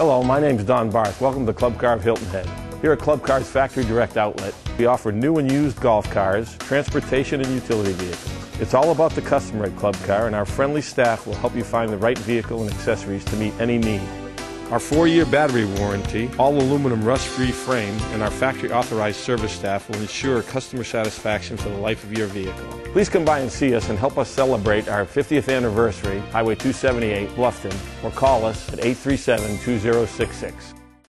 Hello, my name is Don Barth. Welcome to Club Car of Hilton Head. Here at Club Car's Factory Direct Outlet, we offer new and used golf cars, transportation, and utility vehicles. It's all about the customer at Club Car, and our friendly staff will help you find the right vehicle and accessories to meet any need. Our four-year battery warranty, all aluminum rust-free frame, and our factory-authorized service staff will ensure customer satisfaction for the life of your vehicle. Please come by and see us and help us celebrate our 50th anniversary, Highway 278, Bluffton, or call us at 837-2066.